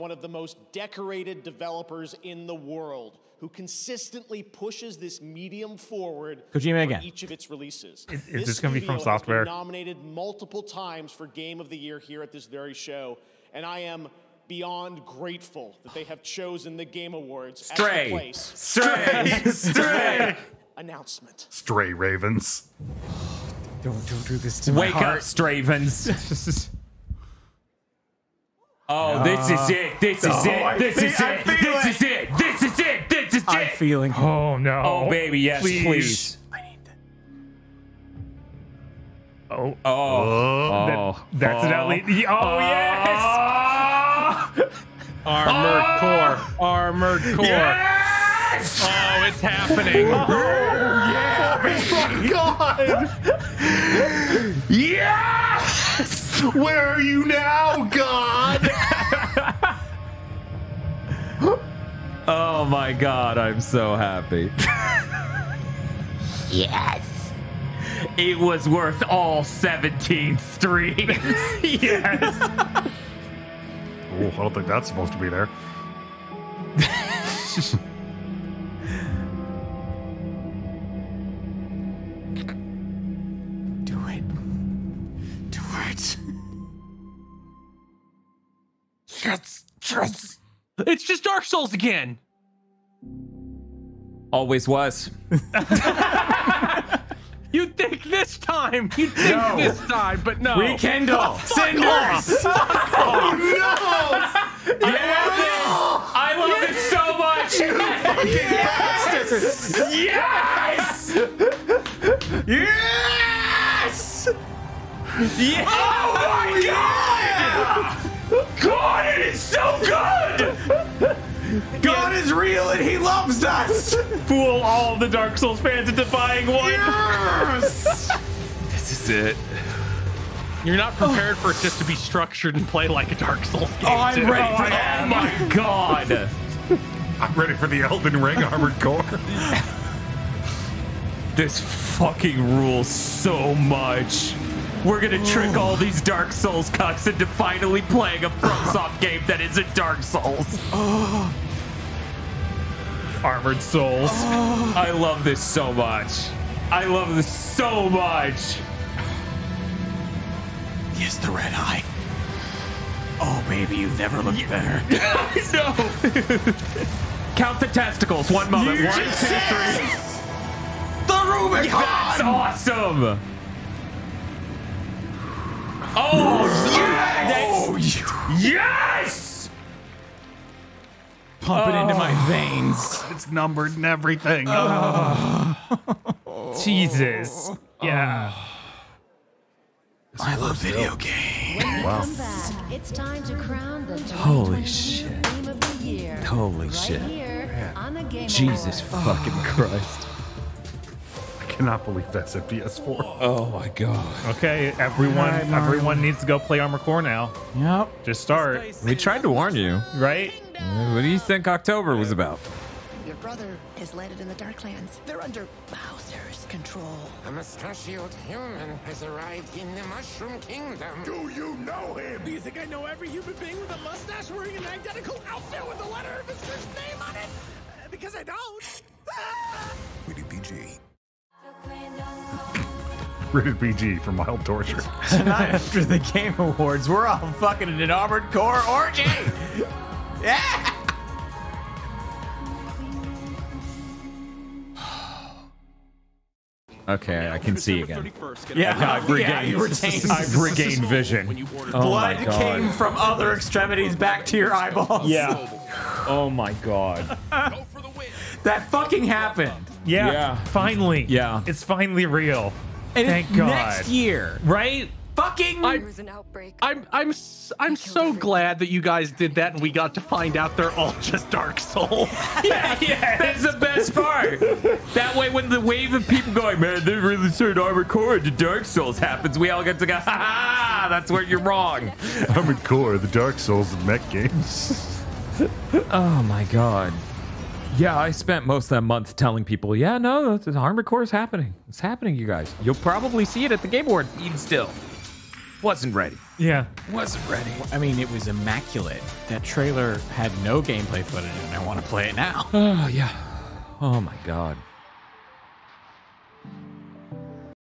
one of the most decorated developers in the world who consistently pushes this medium forward Kojima for again. each of its releases. Is- is this gonna be from studio has been Software? nominated multiple times for Game of the Year here at this very show, and I am beyond grateful that they have chosen the Game Awards as Stray. the place. Stray. Stray. Stray! Announcement. Stray Ravens. Don't don't do this to my Wake up, Stravens. oh, this is it. This is Oh, it. This is it. This it. is it. This is it. This is it. I'm feeling. Oh no. Oh baby, yes, Please. please. Oh. oh. Oh. That- oh. that's an oh. at least. Oh, yes. Armored oh. core. Armored core. Yes! Oh, it's happening. Oh yes! God! Yes! Where are you now, God? My god, I'm so happy. yes. It was worth all 17 streams. yes. Oh, I don't think that's supposed to be there. Do it. Do it. Yes. Yes. It's just Dark Souls again. Always was. You'd think this time. You'd think No. this time, but no. Rekindle. Cinders. Oh, no. Yes. I love it so much. Yes. Yes. Yes. Yes. Oh my god! God, it is so good. God is real and he loves us. Fool all the Dark Souls fans into buying one. Yes. This is it. You're not prepared for it just to be structured and play like a Dark Souls game. Oh, I'm too. ready for Oh that. my god. I'm ready for the Elden Ring Armored Core. This fucking rules so much. We're gonna trick all these Dark Souls cucks into finally playing a FromSoft game that isn't Dark Souls. Armored Souls. I love this so much. I love this so much. Yes, the red eye. Oh, baby, you've never looked better. no. Count the testicles. One moment. One, two, three. The Rubicon. That's awesome. Oh, yes! Yes! Pump it into my veins. Oh, it's numbered and everything. Oh. Jesus. Yeah. I love video games. Wow. It's time to crown the Holy shit. Of the Year. Holy right shit. Here on the Game Jesus Awards. fucking Christ. I cannot believe that's a PS4. Oh my god. Okay, everyone everyone needs to go play Armor Core now. Yep. Just start, We tried to warn you. right? What do you think October was about? Your brother has landed in the Darklands. They're under Bowser's control. A mustachioed human has arrived in the Mushroom Kingdom. Do you know him? Do you think I know every human being with a mustache wearing an identical outfit with the letter of his first name on it? Uh, Because I don't. Ah! Rated PG for mild torture. Tonight after the Game Awards, we're all fucking in an Armored Core orgy. yeah. Okay, I can see again. Yeah, I've yeah, regained, you retained. I've regained vision. Oh Blood came from other extremities back to your eyeballs. Yeah. Oh my god. That fucking happened. Yeah. Yeah. Finally. Yeah. It's finally real. And Thank it's God. next year. Right? Fucking. I- There's an outbreak. I'm I'm s- I'm so glad that you guys did that and we got to find out they're all just Dark Souls. yeah, yeah, that's the best part. That way, when the wave of people going, man, they really turned Armored Core into Dark Souls happens, we all get to go, ha ha, that's where you're wrong. Armored Core, the Dark Souls of mech games. Oh my god. Yeah, I spent most of that month telling people, yeah, no, the Armored Core is happening. It's happening, you guys. You'll probably see it at the Game awards. Even still, wasn't ready. Yeah, wasn't ready. I mean, it was immaculate. That trailer had no gameplay footage, and I want to play it now. Oh, yeah. Oh, my God.